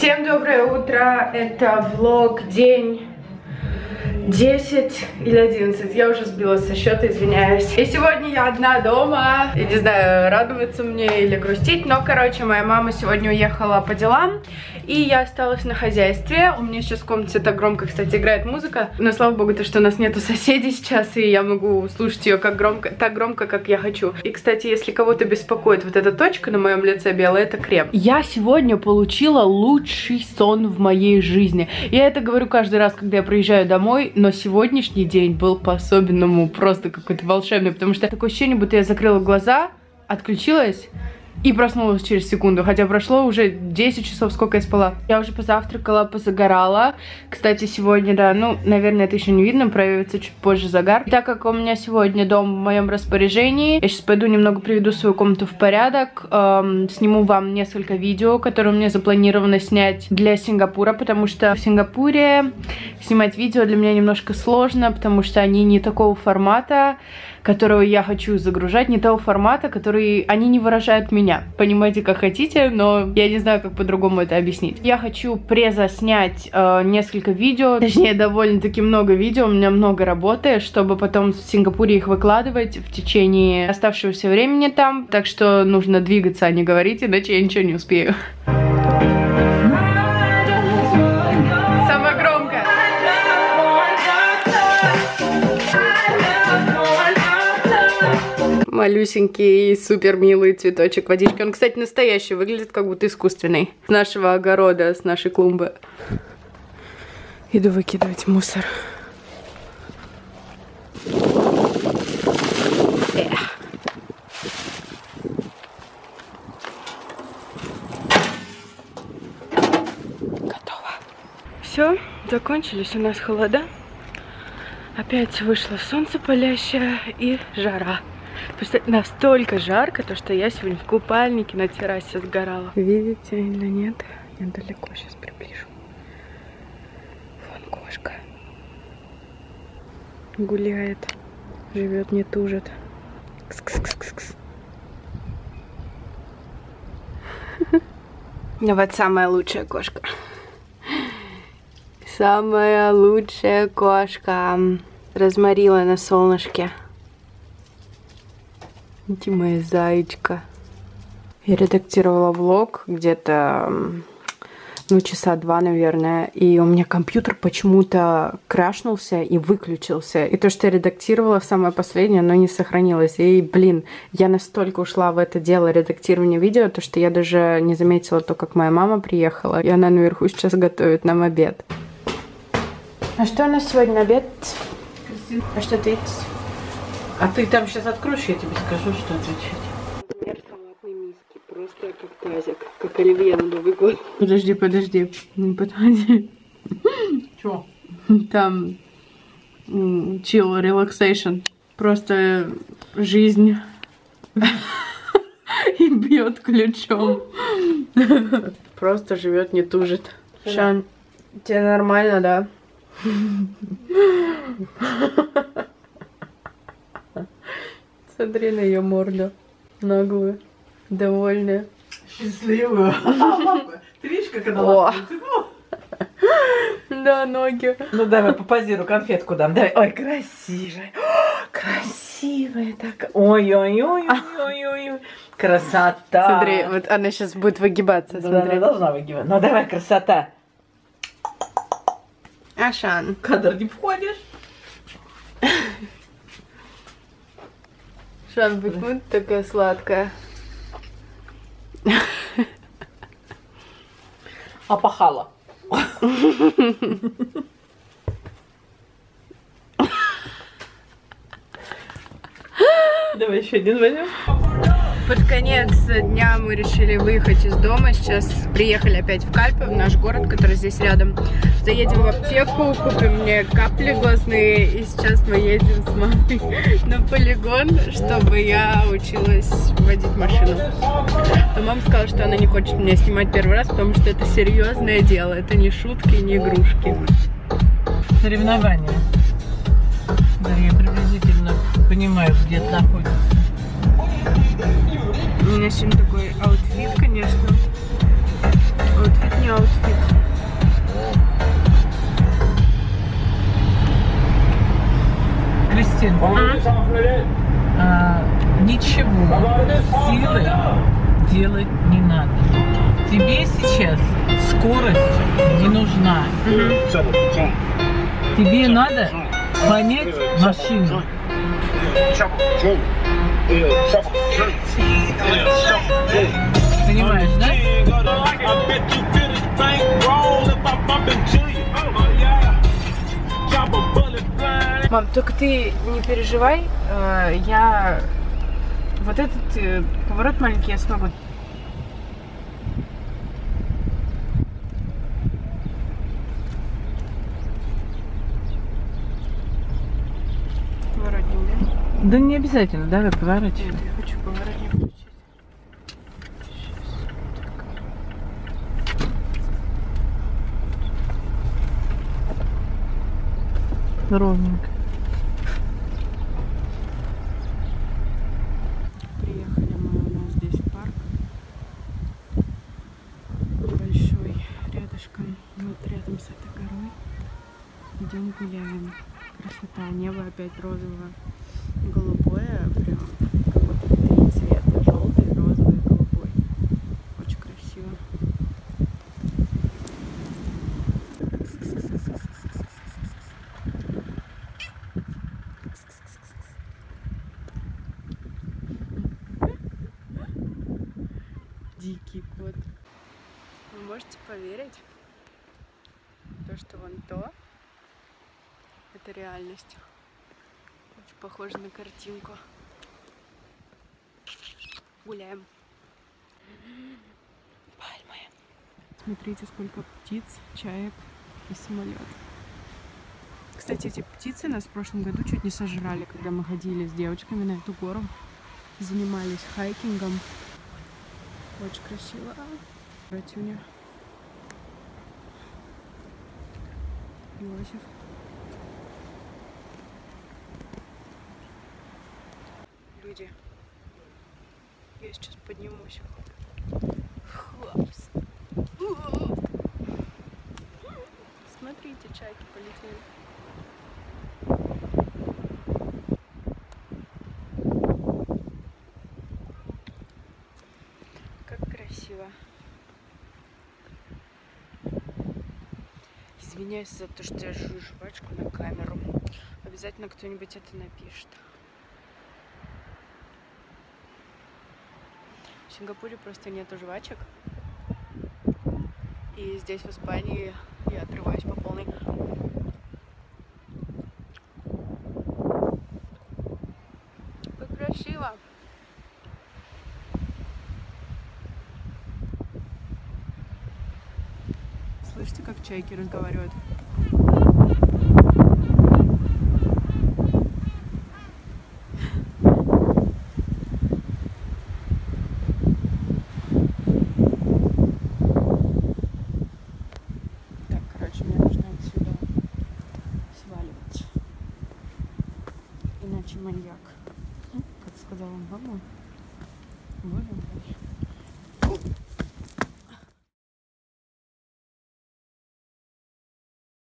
Всем доброе утро, это влог день 10 или 11, я уже сбилась со счета, извиняюсь. И сегодня я одна дома, я не знаю, радоваться мне или грустить, но, короче, моя мама сегодня уехала по делам, и я осталась на хозяйстве. У меня сейчас в комнате так громко, кстати, играет музыка, но, слава богу, то, что у нас нету соседей сейчас, и я могу слушать ее как громко, так громко, как я хочу. И, кстати, если кого-то беспокоит вот эта точка на моем лице белая, это крем. Я сегодня получила лучший сон в моей жизни. Я это говорю каждый раз, когда я приезжаю домой, но сегодняшний день был по-особенному просто какой-то волшебный, потому что такое ощущение, будто я закрыла глаза, отключилась, и проснулась через секунду, хотя прошло уже 10 часов, сколько я спала. Я уже позавтракала, позагорала. Кстати, сегодня, да, ну, наверное, это еще не видно, проявится чуть позже загар. И так как у меня сегодня дом в моем распоряжении, я сейчас пойду немного приведу свою комнату в порядок, эм, сниму вам несколько видео, которые у меня запланировано снять для Сингапура, потому что в Сингапуре снимать видео для меня немножко сложно, потому что они не такого формата, которого я хочу загружать, не того формата, который они не выражают меня. Понимаете, как хотите, но я не знаю, как по-другому это объяснить. Я хочу презаснять э, несколько видео, точнее, довольно-таки много видео, у меня много работы, чтобы потом в Сингапуре их выкладывать в течение оставшегося времени там, так что нужно двигаться, а не говорить, иначе я ничего не успею. Малюсенький, супер милый цветочек водички. Он, кстати, настоящий, выглядит как будто искусственный. С нашего огорода, с нашей клумбы. Иду выкидывать мусор. Готово. Все, закончились у нас холода. Опять вышло солнце палящее и жара. Настолько жарко, то что я сегодня в купальнике на террасе сгорала. Видите или нет? Я далеко сейчас приближу. Вон кошка. Гуляет. Живет, не тужит. Кс -кс -кс -кс -кс. Ну вот самая лучшая кошка. Самая лучшая кошка. Разморила на солнышке. Ты моя зайчка. Я редактировала влог где-то, ну, часа два, наверное, и у меня компьютер почему-то крашнулся и выключился. И то, что я редактировала, самое последнее, оно не сохранилось. И, блин, я настолько ушла в это дело редактирования видео, то, что я даже не заметила то, как моя мама приехала, и она наверху сейчас готовит нам обед. А что у нас сегодня на обед? А что ты? А ты там сейчас откроешь, я тебе скажу, что отвечать. Размер салатной миски, просто как тазик, как оливье на Новый год. Подожди, подожди, не подходи. Чё? Там chill, relaxation. Просто жизнь и бьет ключом. Просто живет, не тужит. Шан, тебе нормально, да? Смотри на ее морду. Наглую. Довольная. Счастливую. Ты видишь, как она. Да, ноги. Ну давай, попозирую, конфетку дам. Давай. Ой, красивая. Красивая такая. Ой-ой-ой-ой-ой-ой. Красота. Смотри, вот она сейчас будет выгибаться. Да, Смотри. она должна выгибать. Ну давай, красота. Ашан. Кадр не входишь. Шан, почему ты такая сладкая? Опахала. Давай еще один возьмем. Под конец дня мы решили выехать из дома. Сейчас приехали опять в Кальпе, в наш город, который здесь рядом. Заедем в аптеку, купим мне капли глазные. И сейчас мы едем с мамой на полигон, чтобы я училась водить машину. Но мама сказала, что она не хочет меня снимать первый раз, потому что это серьезное дело. Это не шутки, не игрушки. Соревнования. Да, я приблизительно понимаю, где это находится. У меня сегодня такой outfit, конечно. Outfit не outfit. Кристин, а? А, ничего силы делать не надо. Тебе сейчас скорость не нужна. Тебе надо понять машину. Мам, только ты не переживай, э, я вот этот э, поворот маленький я смогу. Да? Не обязательно, давай поворачивай. Нет, я хочу. Ровненько. Приехали мы у нас здесь парк. Большой, рядышком, вот рядом с этой горой. Идем гуляем. Красота, небо опять розовое, голубое, прям как будто три цвета, желтый, розовый голубой. Очень красиво. Дикий кот. Вы можете поверить, то, что вон то, это реальность. Похоже на картинку. Гуляем. Пальмы. Смотрите, сколько птиц, чаек и самолет. Кстати, эти птицы нас в прошлом году чуть не сожрали, когда мы ходили с девочками на эту гору. Занимались хайкингом. Очень красиво. Братюня. Иосиф. Люди. Я сейчас поднимусь. Хлопс. Смотрите, чайки полетели. Как красиво. Извиняюсь за то, что я жую жвачку на камеру. Обязательно кто-нибудь это напишет. Сингапуре просто нету жвачек. И здесь, в Испании, я отрываюсь по полной. Как красиво! Слышите, как чайки разговаривают? Так, короче, мне нужно отсюда сваливать. Иначе маньяк. Как сказала мама. Мой.